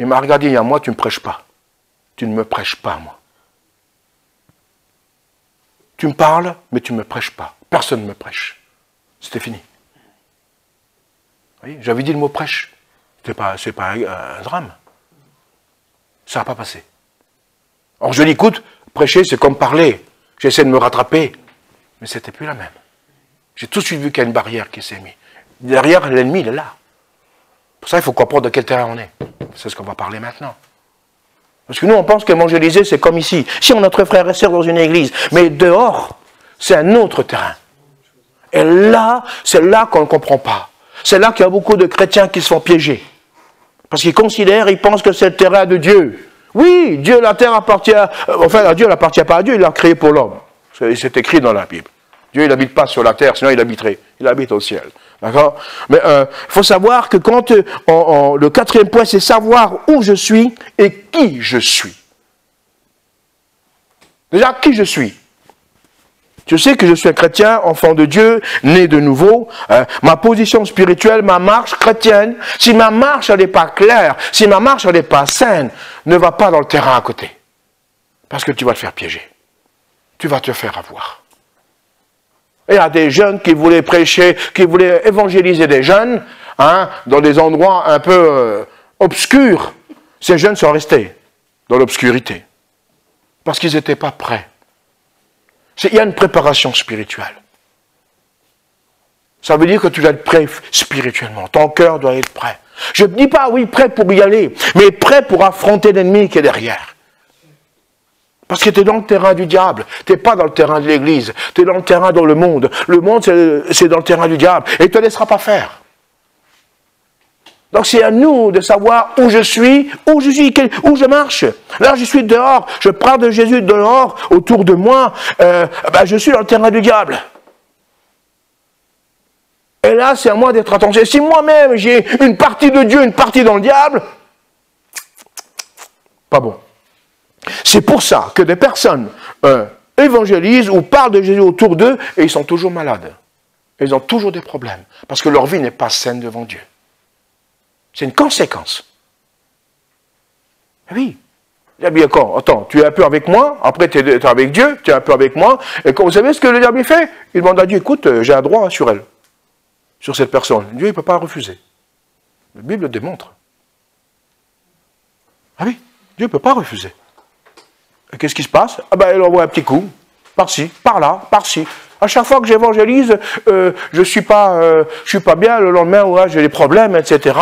Il m'a regardé, il dit, moi, tu ne me prêches pas. Tu ne me prêches pas, moi. Tu me parles, mais tu ne me prêches pas. Personne ne me prêche. C'était fini. J'avais dit le mot prêche. Ce n'est pas, un, drame. Ça n'a pas passé. Or, je l'écoute, prêcher, c'est comme parler. J'essaie de me rattraper, mais c'était plus la même. J'ai tout de suite vu qu'il y a une barrière qui s'est mise. Derrière, l'ennemi, il est là. Pour ça, il faut comprendre de quel terrain on est. C'est ce qu'on va parler maintenant. Parce que nous, on pense qu'évangéliser, c'est comme ici. Si on notre frère et sœur dans une église, mais dehors, c'est un autre terrain. Et là, c'est là qu'on ne comprend pas. C'est là qu'il y a beaucoup de chrétiens qui se font piéger. Parce qu'ils considèrent, ils pensent que c'est le terrain de Dieu. Oui, Dieu, la terre appartient, euh, enfin, Dieu n'appartient pas à Dieu, il l'a créé pour l'homme. C'est écrit dans la Bible. Dieu, il n'habite pas sur la terre, sinon il habiterait. Il habite au ciel. D'accord? Mais il euh, faut savoir que quand euh, le quatrième point, c'est savoir où je suis et qui je suis. Déjà, qui je suis? Je sais que je suis un chrétien, enfant de Dieu, né de nouveau. Hein. ma position spirituelle, ma marche chrétienne, si ma marche n'est pas claire, si ma marche n'est pas saine, ne va pas dans le terrain à côté. Parce que tu vas te faire piéger. Tu vas te faire avoir. Y a des jeunes qui voulaient prêcher, qui voulaient évangéliser des jeunes, hein, dans des endroits un peu euh, obscurs. Ces jeunes sont restés dans l'obscurité. Parce qu'ils n'étaient pas prêts. Il y a une préparation spirituelle. Ça veut dire que tu dois être prêt spirituellement. Ton cœur doit être prêt. Je ne dis pas, oui, prêt pour y aller, mais prêt pour affronter l'ennemi qui est derrière. Parce que tu es dans le terrain du diable. Tu n'es pas dans le terrain de l'Église. Tu es dans le terrain dans le monde. Le monde, c'est dans le terrain du diable. Et il ne te laissera pas faire. Donc c'est à nous de savoir où je suis, où je suis, où je marche. Là, je suis dehors. Je parle de Jésus dehors, autour de moi. Euh, ben, je suis dans le terrain du diable. Et là, c'est à moi d'être attentif. Si moi-même j'ai une partie de Dieu, une partie dans le diable, pas bon. C'est pour ça que des personnes euh, évangélisent ou parlent de Jésus autour d'eux et ils sont toujours malades. Ils ont toujours des problèmes parce que leur vie n'est pas saine devant Dieu. C'est une conséquence. Eh oui. Il a bien Attends, tu es un peu avec moi, après tu es, avec Dieu, tu es un peu avec moi, et quand vous savez ce que le diable fait? Il demande à Dieu, écoute, euh, j'ai un droit sur elle, sur cette personne. Dieu ne peut pas refuser. La Bible le démontre. Ah oui, Dieu ne peut pas refuser. Qu'est-ce qui se passe? Ah ben, elle envoie un petit coup, par-ci, par-là, par-ci. À chaque fois que j'évangélise, euh, je suis pas, euh, suis pas bien. Le lendemain, ouais, j'ai des problèmes, etc.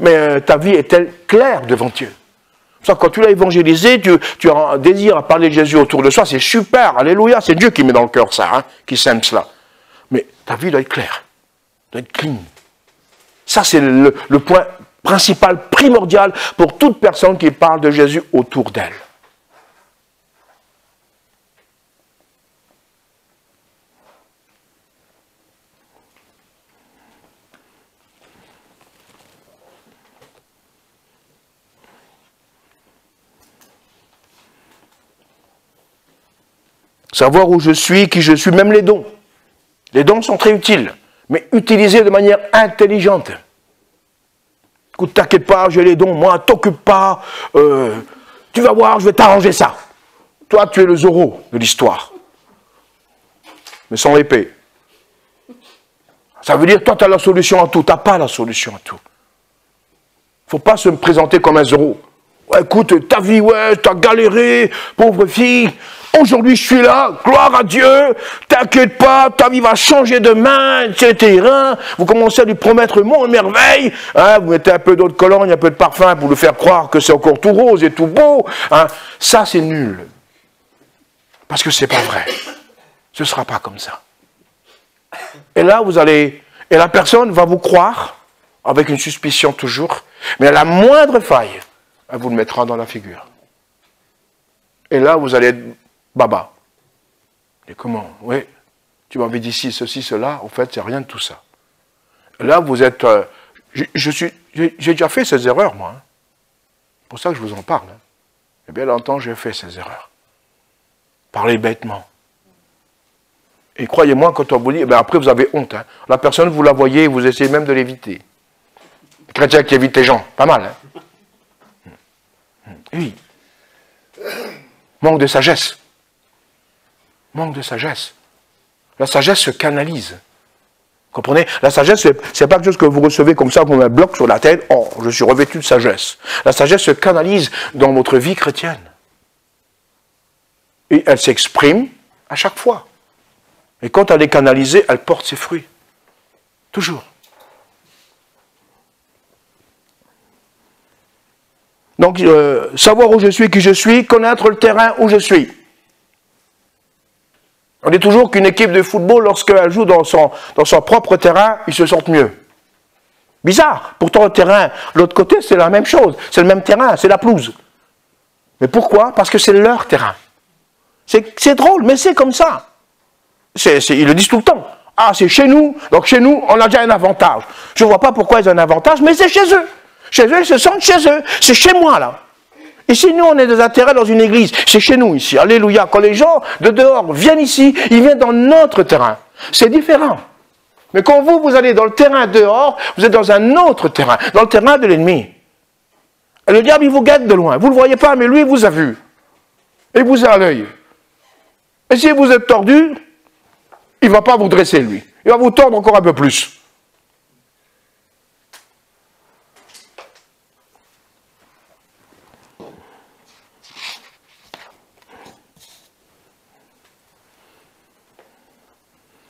Mais euh, ta vie est-elle claire devant Dieu? Quand tu l'as évangélisé, tu, as un désir à parler de Jésus autour de soi, c'est super, alléluia, c'est Dieu qui met dans le cœur ça, hein, qui sème cela. Mais ta vie doit être claire, doit être clean. Ça, c'est le point principal, primordial pour toute personne qui parle de Jésus autour d'elle. Savoir où je suis, qui je suis, même les dons. Les dons sont très utiles, mais utilisés de manière intelligente. Écoute, t'inquiète pas, j'ai les dons, moi, t'occupe pas, euh, tu vas voir, je vais t'arranger ça. Toi, tu es le Zoro de l'histoire, mais sans l'épée. Ça veut dire, toi, tu as la solution à tout, tu n'as pas la solution à tout. Il ne faut pas se présenter comme un Zoro. Écoute, ta vie, ouais, tu as galéré, pauvre fille, Aujourd'hui, je suis là, gloire à Dieu, t'inquiète pas, ta vie va changer demain, etc. Vous commencez à lui promettre mon merveille, hein, vous mettez un peu d'eau de cologne, un peu de parfum pour lui faire croire que c'est encore tout rose et tout beau. Hein. Ça, c'est nul. Parce que c'est pas vrai. Ce sera pas comme ça. Et là, vous allez. Et la personne va vous croire, avec une suspicion toujours, mais à la moindre faille, elle vous le mettra dans la figure. Et là, vous allez être Baba. Et comment Oui, tu m'avais dit ci, ceci, cela. En fait, c'est rien de tout ça. Là, vous êtes. Euh, je, j'ai déjà fait ces erreurs, moi. Hein. C'est pour ça que je vous en parle. Hein. Et bien longtemps, j'ai fait ces erreurs. Parler bêtement. Et croyez-moi, quand on vous dit, ben après vous avez honte. Hein. La personne, vous la voyez, vous essayez même de l'éviter. chrétien qui évite les gens, pas mal. Oui. Manque de sagesse. Manque de sagesse. La sagesse se canalise. Comprenez? La sagesse, ce n'est pas quelque chose que vous recevez comme ça, comme un bloc sur la tête. Oh, je suis revêtu de sagesse. La sagesse se canalise dans votre vie chrétienne. Et elle s'exprime à chaque fois. Et quand elle est canalisée, elle porte ses fruits. Toujours. Donc, euh, savoir où je suis, qui je suis, connaître le terrain où je suis. On dit toujours qu'une équipe de football, lorsqu'elle joue dans son, propre terrain, ils se sentent mieux. Bizarre. Pourtant, le terrain, l'autre côté, c'est la même chose. C'est le même terrain, c'est la pelouse. Mais pourquoi? Parce que c'est leur terrain. C'est drôle, mais c'est comme ça. ils le disent tout le temps. Ah, c'est chez nous, donc chez nous, on a déjà un avantage. Je ne vois pas pourquoi ils ont un avantage, mais c'est chez eux. Chez eux, ils se sentent chez eux. C'est chez moi, là. Ici, nous, on est des intérêts dans une église. C'est chez nous, ici. Alléluia. Quand les gens de dehors viennent ici, ils viennent dans notre terrain. C'est différent. Mais quand vous, vous allez dans le terrain dehors, vous êtes dans un autre terrain, dans le terrain de l'ennemi. Et le diable, il vous guette de loin. Vous ne le voyez pas, mais lui, il vous a vu. Il vous a à l'œil. Et si vous êtes tordu, il ne va pas vous dresser, lui. Il va vous tordre encore un peu plus.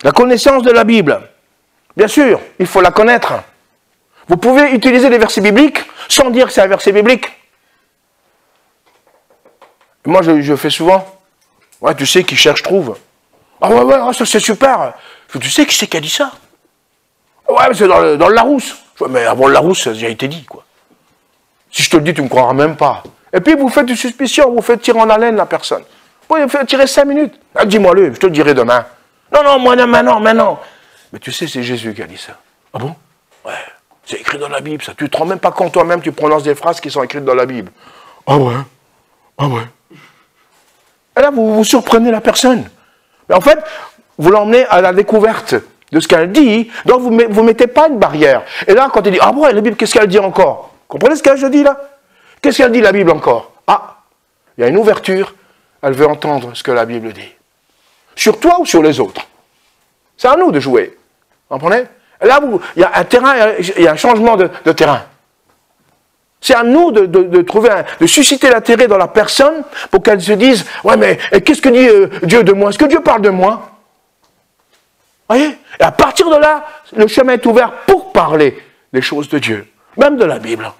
La connaissance de la Bible. Bien sûr, il faut la connaître. Vous pouvez utiliser des versets bibliques sans dire que c'est un verset biblique. Moi, je, fais souvent. Ouais, tu sais qui cherche trouve. Ah ouais, ouais, ça c'est super. Tu sais qui c'est qui a dit ça? Ouais, mais c'est dans, le, Larousse. mais avant le Larousse, ça a déjà été dit, quoi. Si je te le dis, tu ne me croiras même pas. Et puis vous faites une suspicion, vous faites tirer en haleine la personne. Vous pouvez tirer cinq minutes. Ah, dis-moi-le, je te dirai demain. Non, non, moi, non, maintenant, maintenant. Mais tu sais, c'est Jésus qui a dit ça. Ah bon? Ouais. C'est écrit dans la Bible, ça. Tu ne te rends même pas compte toi-même, tu prononces des phrases qui sont écrites dans la Bible. Ah ouais? Ah ouais? Et là, vous, vous surprenez la personne. Mais en fait, vous l'emmenez à la découverte de ce qu'elle dit, donc vous ne mettez pas une barrière. Et là, quand il dit, ah ouais, la Bible, qu'est-ce qu'elle dit encore? Comprenez ce que je dis là? Qu'est-ce qu'elle dit la Bible encore? Ah, il y a une ouverture, elle veut entendre ce que la Bible dit. Sur toi ou sur les autres C'est à nous de jouer. Vous comprenez? Là, il y a un terrain, il y a un changement de, terrain. C'est à nous de, trouver, de susciter l'intérêt dans la personne pour qu'elle se dise, ouais, mais qu'est-ce que dit euh, Dieu de moi? Est-ce que Dieu parle de moi? Voyez? Et à partir de là, le chemin est ouvert pour parler des choses de Dieu, même de la Bible.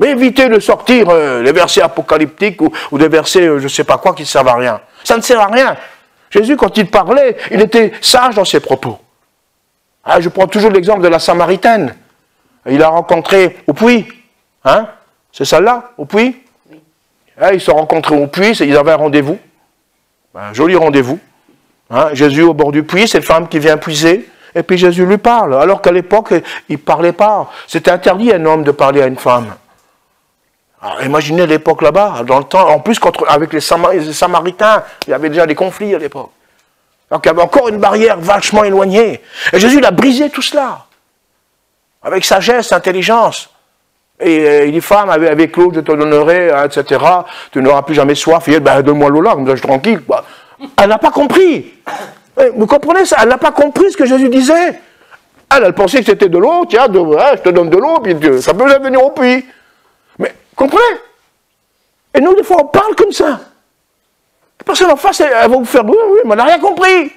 Mais évitez de sortir euh, les versets apocalyptiques ou, des versets, je ne sais pas quoi, qui ne servent à rien. Ça ne sert à rien. Jésus, quand il parlait, il était sage dans ses propos. Ah, je prends toujours l'exemple de la Samaritaine. Il a rencontré au puits. Hein? C'est celle-là, au puits? Ah, Ils se sont rencontrés au puits, ils avaient un rendez-vous. Un joli rendez-vous. Hein, Jésus au bord du puits, cette femme qui vient puiser. Et puis Jésus lui parle, alors qu'à l'époque, il ne parlait pas. C'était interdit à un homme de parler à une femme. Alors, imaginez l'époque là-bas, dans le temps, en plus contre, avec les, Samaritains, il y avait déjà des conflits à l'époque. Donc il y avait encore une barrière vachement éloignée. Et Jésus l'a brisé tout cela. Avec sagesse, intelligence. Et euh, il dit, femme, avec, l'eau je te donnerai, etc. Tu n'auras plus jamais soif. Et elle, ben, donne-moi l'eau là, je suis tranquille. Elle n'a pas compris. Vous comprenez ça? Elle n'a pas compris ce que Jésus disait. Elle, pensait que c'était de l'eau, tiens, je te donne de l'eau, puis ça peut venir au puits. Comprenez? Et nous, des fois, on parle comme ça. La personne en face, elle, va vous faire, oui, oui, mais elle n'a rien compris.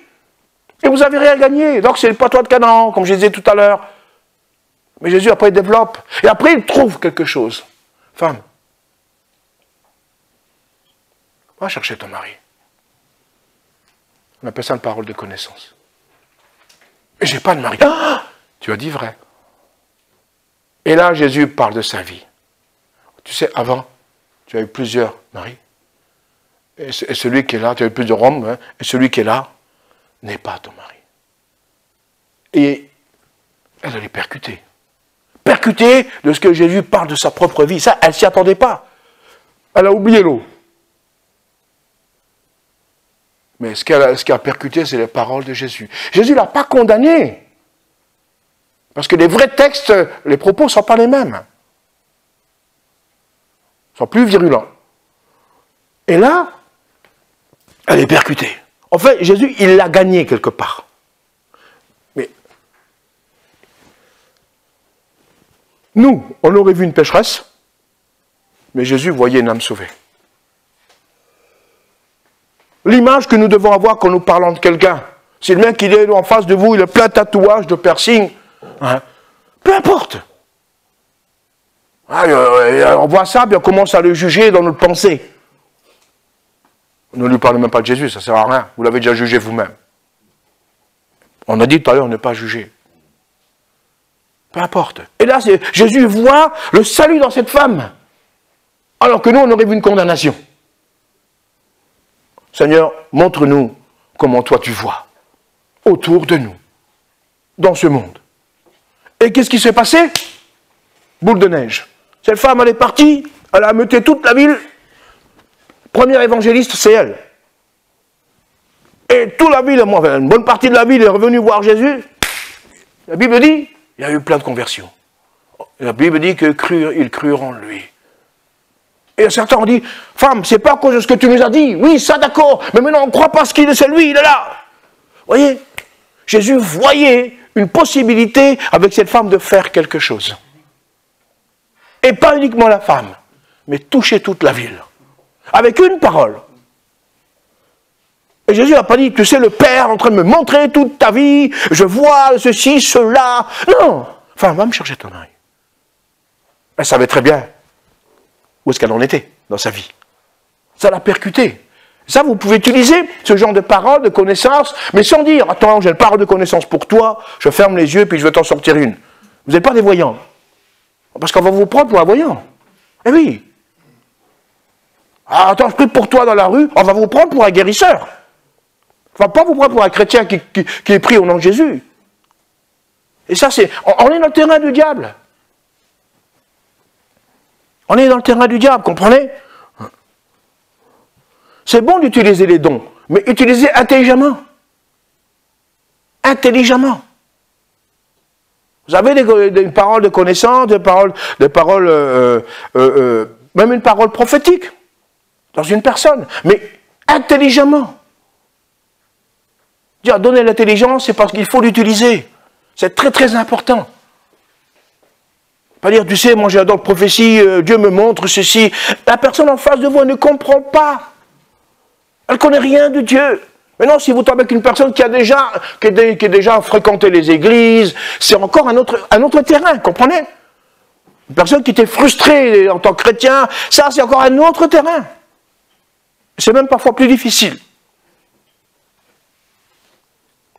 Et vous n'avez rien gagné. Donc, c'est pas toi de Canaan, comme je disais tout à l'heure. Mais Jésus, après, il développe. Et après, il trouve quelque chose. Femme, va chercher ton mari. On appelle ça une parole de connaissance. Mais j'ai pas de mari. Ah tu as dit vrai. Et là, Jésus parle de sa vie. Tu sais, avant, tu as eu plusieurs maris. Et celui qui est là, tu as eu plusieurs hommes, hein, et celui qui est là n'est pas ton mari. Et elle allait percuter. Percuter de ce que Jésus parle de sa propre vie. Ça, elle ne s'y attendait pas. Elle a oublié l'eau. Mais ce qui a, percuté, c'est les paroles de Jésus. Jésus ne l'a pas condamné. Parce que les vrais textes, les propos ne sont pas les mêmes. Sont plus virulents. Et là, elle est percutée. En fait, Jésus, il l'a gagné quelque part. Mais nous, on aurait vu une pécheresse, mais Jésus voyait une âme sauvée. L'image que nous devons avoir quand nous parlons de quelqu'un, c'est le mec qui est en face de vous, il a plein de tatouages, de piercings. Hein. Peu importe. Ah, on voit ça, puis on commence à le juger dans notre pensée. Ne lui parlez même pas de Jésus, ça ne sert à rien. Vous l'avez déjà jugé vous-même. On a dit tout à l'heure, ne pas juger. Peu importe. Et là, Jésus voit le salut dans cette femme. Alors que nous, on aurait vu une condamnation. Seigneur, montre-nous comment toi tu vois autour de nous, dans ce monde. Et qu'est-ce qui s'est passé? Boule de neige. Cette femme, elle est partie, elle a ameuté toute la ville. Premier évangéliste, c'est elle. Et toute la ville, une bonne partie de la ville est revenue voir Jésus. La Bible dit, il y a eu plein de conversions. La Bible dit que ils crurent en lui. Et certains ont dit, femme, c'est pas à cause de ce que tu nous as dit. Oui, ça d'accord, mais maintenant on ne croit pas ce qu'il est, c'est lui, il est là. Voyez Jésus voyait une possibilité avec cette femme de faire quelque chose. Et pas uniquement la femme, mais toucher toute la ville. Avec une parole. Et Jésus n'a pas dit, tu sais, le Père en train de me montrer toute ta vie, je vois ceci, cela. Non. Enfin, va me chercher ton mari. Elle savait très bien où est-ce qu'elle en était dans sa vie. Ça l'a percuté. Ça, vous pouvez utiliser ce genre de parole, de connaissance, mais sans dire, attends, j'ai une parole de connaissance pour toi, je ferme les yeux, puis je vais t'en sortir une. Vous n'êtes pas des voyants. Parce qu'on va vous prendre pour un voyant. Eh oui. Ah, attends, je prie pour toi dans la rue, on va vous prendre pour un guérisseur. On ne va pas vous prendre pour un chrétien qui, est pris au nom de Jésus. Et ça, c'est. On est dans le terrain du diable. On est dans le terrain du diable, comprenez? C'est bon d'utiliser les dons, mais utilisez intelligemment. Intelligemment. Vous avez des, paroles de connaissance, des paroles, des paroles euh, euh, euh, même une parole prophétique dans une personne, mais intelligemment. Dire donner l'intelligence, c'est parce qu'il faut l'utiliser. C'est très très important. Pas dire, tu sais, moi j'adore prophétie, Dieu me montre ceci. La personne en face de vous ne comprend pas. Elle ne connaît rien de Dieu. Maintenant, si vous tombez avec une personne qui a déjà, qui a déjà fréquenté les églises, c'est encore un autre, un autre terrain, comprenez? Une personne qui était frustrée en tant que chrétien, ça c'est encore un autre terrain. C'est même parfois plus difficile.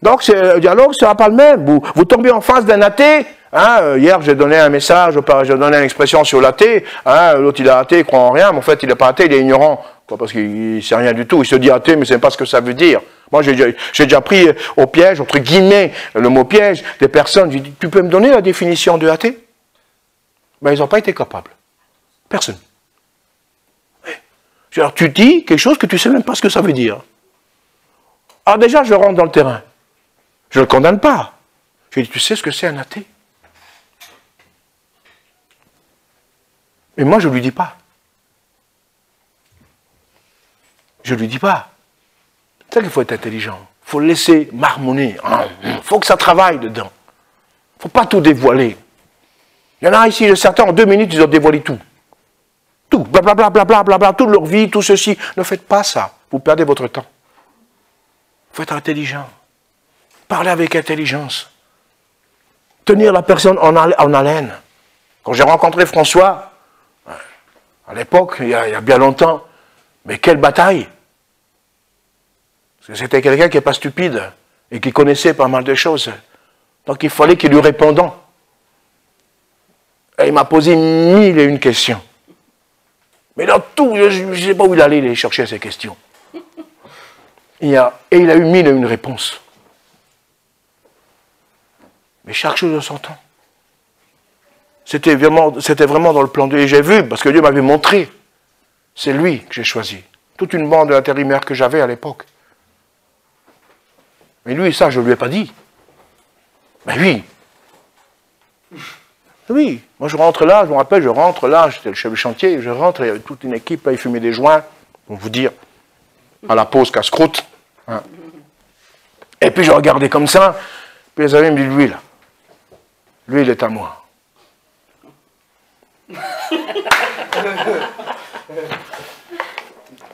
Donc le dialogue ne sera pas le même. Vous, tombez en face d'un athée. Hein, euh, hier j'ai donné un message, j'ai donné une expression sur l'athée. Hein, L'autre il est athée, il croit en rien, mais en fait il n'est pas athée, il est ignorant. Parce qu'il ne sait rien du tout. Il se dit athée, mais il ne pas ce que ça veut dire. Moi, j'ai déjà, pris au piège, entre guillemets, le mot piège, des personnes. J'ai dit, tu peux me donner la définition de athée? Ben, ils n'ont pas été capables. Personne. Alors, tu dis quelque chose que tu ne sais même pas ce que ça veut dire. Alors, déjà, je rentre dans le terrain. Je ne le condamne pas. Je dis, tu sais ce que c'est un athée? Et moi, je ne lui dis pas. Je ne lui dis pas. C'est ça qu'il faut être intelligent. Il faut laisser marmonner. Il faut que ça travaille dedans. Il ne faut pas tout dévoiler. Il y en a ici, certains, en deux minutes, ils ont dévoilé tout. Tout, blablabla, blablabla, bla, toute leur vie, tout ceci. Ne faites pas ça. Vous perdez votre temps. Il faut être intelligent. Parler avec intelligence. Tenir la personne en, haleine. Quand j'ai rencontré François, à l'époque, il, y a bien longtemps, mais quelle bataille c'était quelqu'un qui n'est pas stupide et qui connaissait pas mal de choses. Donc il fallait qu'il lui répondant. Et il m'a posé mille et une questions. Mais dans tout, je ne sais pas où il allait aller chercher ces questions. et il a eu mille et une réponses. Mais chaque chose de son temps. C'était vraiment, vraiment dans le plan de. Et j'ai vu, parce que Dieu m'avait montré. C'est lui que j'ai choisi. Toute une bande d'intérimaires que j'avais à l'époque. Mais lui, ça, je ne lui ai pas dit. Mais oui. Oui. Moi, je rentre là, je me rappelle, je rentre là, j'étais le chef de chantier, je rentre, il y avait toute une équipe, là, ils fumaient des joints, pour vous dire, à la pause casse-croûte. Hein. Et puis je regardais comme ça, puis les amis me disent, lui, là, lui, il est à moi.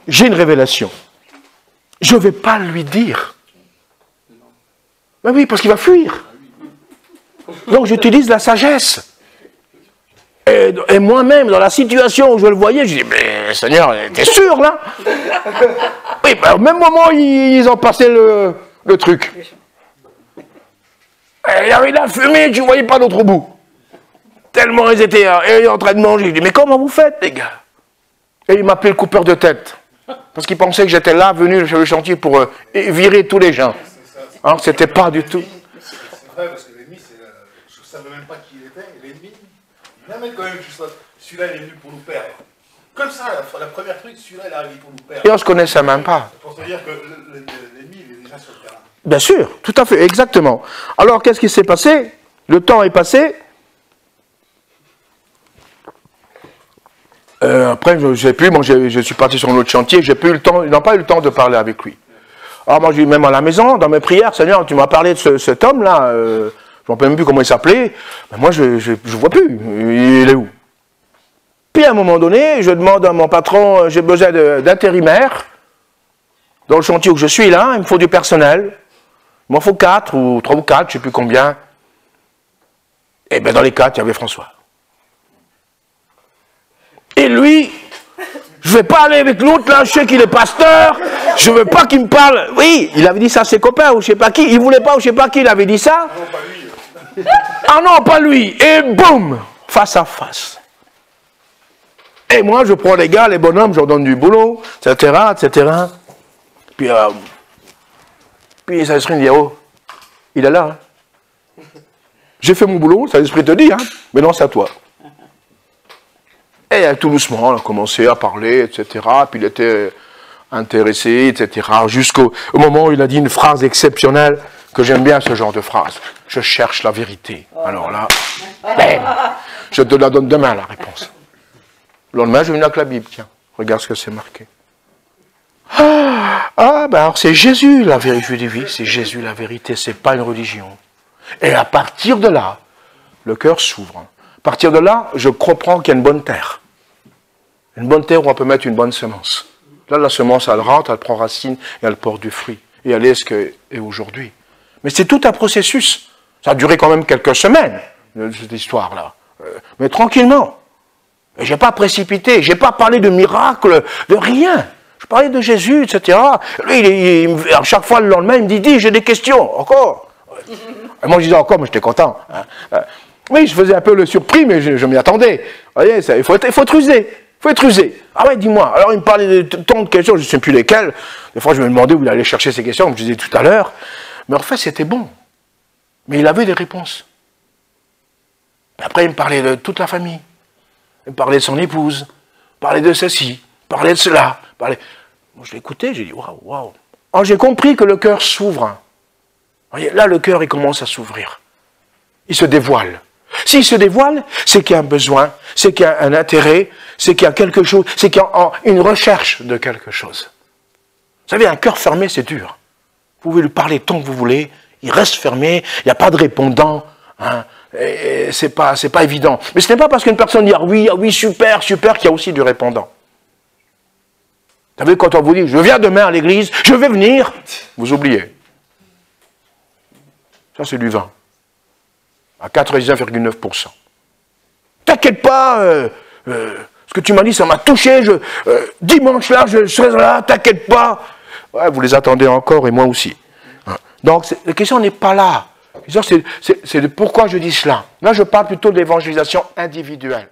J'ai une révélation. Je ne vais pas lui dire ben oui, parce qu'il va fuir. Donc j'utilise la sagesse. Et, moi-même, dans la situation où je le voyais, je dis, mais Seigneur, t'es sûr là? Oui, ben, au même moment, ils, ont passé le, truc. il y avait la fumée, tu ne voyais pas d'autre bout. Tellement ils étaient euh, en train de manger. Je dis, mais comment vous faites, les gars? Et il m'appelait le coupeur de tête. Parce qu'il pensait que j'étais là, venu sur le chantier pour euh, virer tous les gens. Alors c'était pas du tout. C'est vrai, parce que l'ennemi, je ne savais même pas qui il était. L'ennemi, il amène quand même celui-là, il est venu pour nous perdre. Comme ça, la, première truc, celui-là, il est arrivé pour nous perdre. Et on ne se connaissait même pas. Pour se dire que l'ennemi, il est déjà sur le terrain. Bien sûr, tout à fait, exactement. Alors, qu'est-ce qui s'est passé? Le temps est passé. Euh, après, je ne sais plus, moi je, je, suis parti sur un autre chantier, j'ai plus eu le temps, ils n'ont pas eu le temps de parler avec lui. Alors moi, j'ai même à la maison, dans mes prières, Seigneur, tu m'as parlé de cet homme-là, euh, je ne me même plus comment il s'appelait, moi, je ne vois plus. Il est où? Puis à un moment donné, je demande à mon patron, euh, j'ai besoin d'intérimaire, dans le chantier où je suis là, il me faut du personnel. Il m'en faut quatre, ou trois ou quatre, je ne sais plus combien. Et bien dans les quatre, il y avait François. Et lui, je ne vais pas aller avec l'autre là, je sais qu'il est pasteur, je ne veux pas qu'il me parle. Oui, il avait dit ça à ses copains ou je ne sais pas qui. Il voulait pas ou je ne sais pas qui, il avait dit ça. Ah non, pas lui. Et boum, face à face. Et moi, je prends les gars, les bonhommes, je leur donne du boulot, etc., etc. Puis, euh, puis Saint-Esprit me dit, oh, il est là. Hein. J'ai fait mon boulot, Saint-Esprit te dit, hein, mais non, c'est à toi. Et tout doucement, on a commencé à parler, etc. Puis il était intéressé, etc. Jusqu'au moment où il a dit une phrase exceptionnelle, que j'aime bien ce genre de phrase. Je cherche la vérité. Alors là, je te la donne demain, la réponse. Le lendemain, je viens avec la Bible, tiens. Regarde ce que c'est marqué. Ah, ah ben alors c'est Jésus la vérité de vie, c'est Jésus la vérité, c'est pas une religion. Et à partir de là, le cœur s'ouvre. À partir de là, je comprends qu'il y a une bonne terre. Une bonne terre où on peut mettre une bonne semence. Là, la semence, elle rentre, elle prend racine et elle porte du fruit. Et elle est ce qu'elle est aujourd'hui. Mais c'est tout un processus. Ça a duré quand même quelques semaines, cette histoire-là. mais tranquillement. Je n'ai pas précipité, je n'ai pas parlé de miracle, de rien. Je parlais de Jésus, etc. Lui, il, à chaque fois le lendemain, il me dit, dis, j'ai des questions, encore. Et moi, je disais encore, mais j'étais content. Hein. Oui, je faisais un peu le surpris, mais je, m'y attendais. Vous voyez, ça, il, faut être, il faut être usé. Faut être usé. Ah ouais, dis-moi. Alors, il me parlait de tant de questions, je ne sais plus lesquelles. Des fois, je me demandais où il allait chercher ces questions, comme je disais tout à l'heure. Mais en fait, c'était bon. Mais il avait des réponses. Après, il me parlait de toute la famille. Il me parlait de son épouse. Il parlait de ceci. Il parlait de cela. Parlait... Moi, je l'écoutais, j'ai dit, waouh, waouh. Alors, j'ai compris que le cœur s'ouvre. Là, le cœur, il commence à s'ouvrir. Il se dévoile. S'il se dévoile, c'est qu'il y a un besoin, c'est qu'il y a un intérêt, c'est qu'il y a quelque chose, c'est qu'il y a une recherche de quelque chose. Vous savez, un cœur fermé, c'est dur. Vous pouvez lui parler tant que vous voulez, il reste fermé, il n'y a pas de répondant. Hein, c'est pas, évident. Mais ce n'est pas parce qu'une personne dit ah oui, ah oui, super, super, qu'il y a aussi du répondant. Vous savez, quand on vous dit je viens demain à l'église, je vais venir, vous oubliez. Ça, c'est du vin à 99,9%. T'inquiète pas, euh, euh, ce que tu m'as dit, ça m'a touché, je, euh, dimanche là, je serai là, t'inquiète pas. Ouais, vous les attendez encore et moi aussi. Hein. Donc la question n'est pas là. C'est pourquoi je dis cela. Là, je parle plutôt de l'évangélisation individuelle.